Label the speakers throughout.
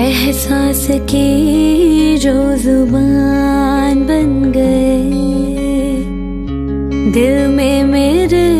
Speaker 1: एहसास की जो ज़ुबान बन गए दिल में मेरे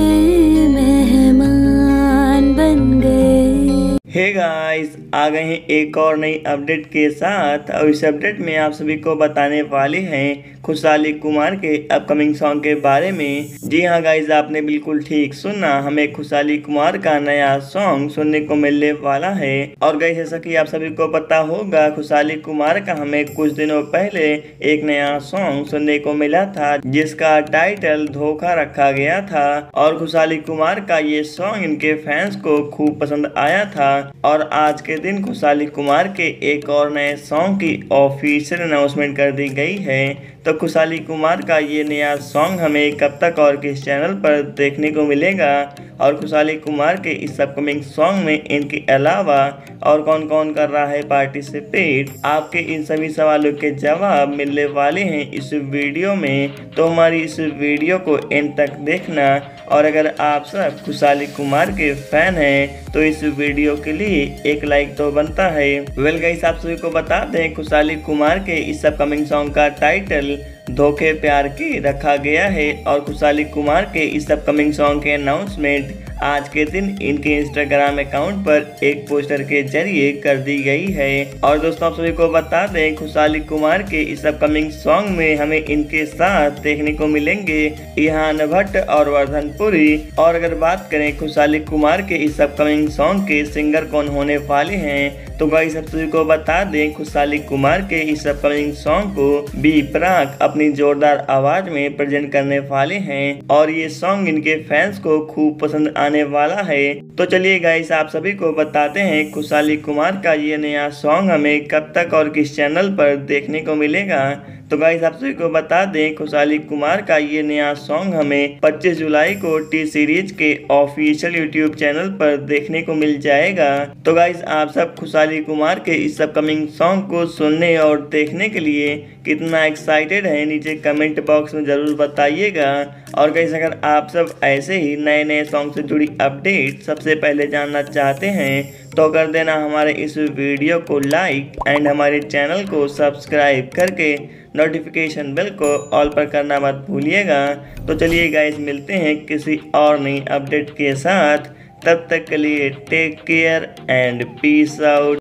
Speaker 2: हे गाइस आ गए हैं एक और नई अपडेट के साथ। और इस अपडेट में आप सभी को बताने वाले हैं खुशहाली कुमार के अपकमिंग सॉन्ग के बारे में। जी हाँ गाइज़ आपने बिल्कुल ठीक सुना। हमें खुशहाली कुमार का नया सॉन्ग सुनने को मिलने वाला है। और गई जैसा कि आप सभी को पता होगा, खुशहाली कुमार का हमें कुछ दिनों पहले एक नया सॉन्ग सुनने को मिला था, जिसका टाइटल धोखा रखा गया था। और खुशहाली कुमार का ये सॉन्ग इनके फैंस को खूब पसंद आया था। और आज के दिन खुशाली कुमार के एक और नए सॉन्ग की ऑफिशियल अनाउंसमेंट कर दी गई है। तो खुशाली कुमार का ये नया सॉन्ग हमें कब तक और किस चैनल पर देखने को मिलेगा? और खुशहाली कुमार के इस अपकमिंग सॉन्ग में इनके अलावा और कौन कौन कर रहा है पार्टिसिपेट आपके इन सभी सवालों के जवाब मिलने वाले हैं इस वीडियो में। तो हमारी इस वीडियो को एंड तक देखना। और अगर आप सब खुशहाली कुमार के फ़ैन हैं तो इस वीडियो के लिए एक लाइक तो बनता है। वेल गाइस आप सभी को बता दें, खुशहाली कुमार के इस अपकमिंग सॉन्ग का टाइटल धोखे, प्यार के रखा गया है और खुशाली कुमार के इस अपकमिंग सॉन्ग के अनाउंसमेंट आज के दिन इनके इंस्टाग्राम अकाउंट पर एक पोस्टर के ज़रिए कर दी गई है। और दोस्तों, आप सभी को बता दें खुशाली कुमार के इस अपकमिंग सॉन्ग में हमें इनके साथ देखने को मिलेंगे इहान भट्ट और वर्धनपुरी और अगर बात करें खुशाली कुमार के इस अपकमिंग सॉन्ग के सिंगर कौन होने वाले हैं तो गाइस आप सभी को बता दें खुशाली कुमार के इस अपकमिंग सॉन्ग को बी प्राक अपनी जोरदार आवाज़ में प्रेजेंट करने वाले हैं। और ये सॉन्ग इनके फैंस को खूब पसंद आने वाला है। तो चलिए गाइस आप सभी को बताते हैं खुशाली कुमार का ये नया सॉन्ग हमें कब तक और किस चैनल पर देखने को मिलेगा? तो गाइस आप सभी को बता दें, खुशहाली कुमार का ये नया सॉन्ग हमें 25 जुलाई को टी सीरीज़ के ऑफिशियल यूट्यूब चैनल पर देखने को मिल जाएगा। तो गाइस आप सब खुशहाली कुमार के इस अपकमिंग सॉन्ग को सुनने और देखने के लिए कितना एक्साइटेड है, नीचे कमेंट बॉक्स में ज़रूर बताइएगा। और गाइस अगर आप सब ऐसे ही नए नए सॉन्ग से जुड़ी अपडेट सबसे पहले जानना चाहते हैं तो कर देना हमारे इस वीडियो को लाइक एंड हमारे चैनल को सब्सक्राइब करके नोटिफिकेशन बेल को ऑल पर करना मत भूलिएगा। तो चलिए गाइज़ मिलते हैं किसी और नई अपडेट के साथ। तब तक के लिए take care and peace out